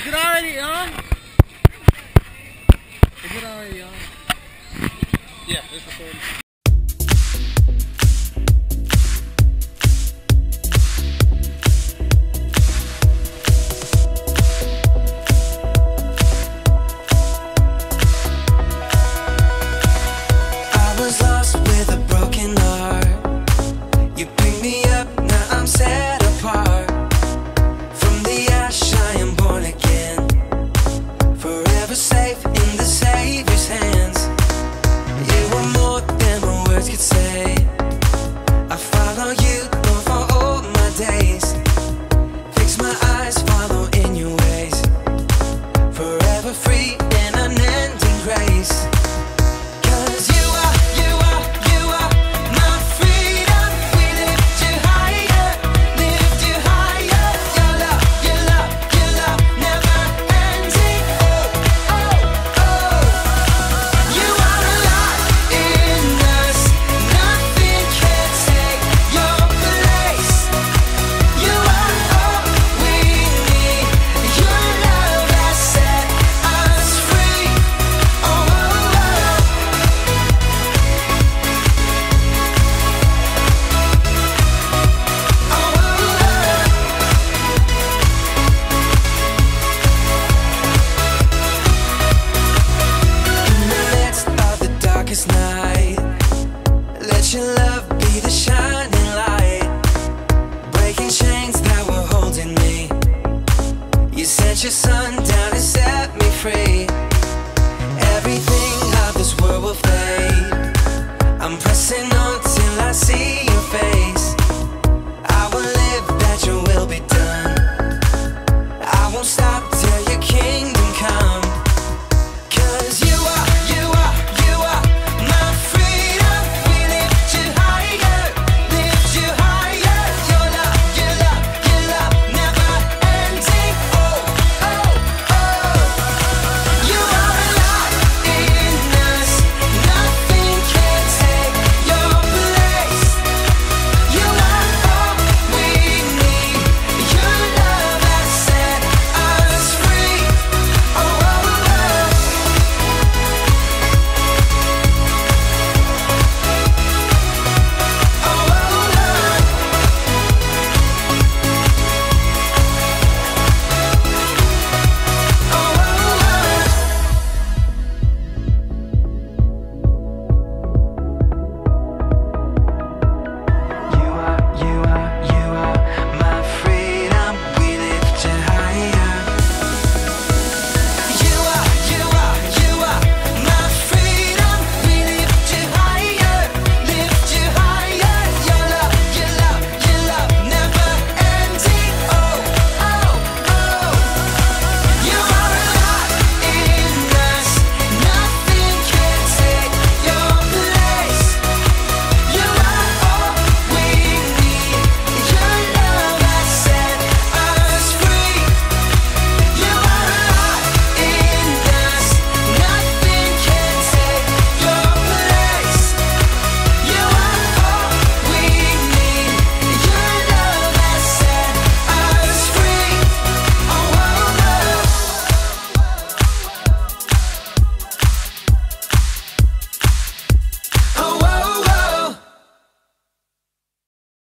Is it already on? Is it already on? Yeah, it's recording. Let your love be the shining light, breaking chains that were holding me. You sent your son down and set me free. Everything of this world will fade.